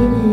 you.